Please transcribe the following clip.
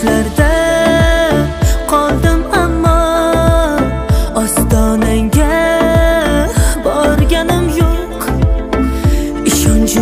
yoshlarda qoldim ammo ostonangga borganim yo'q. Ishonch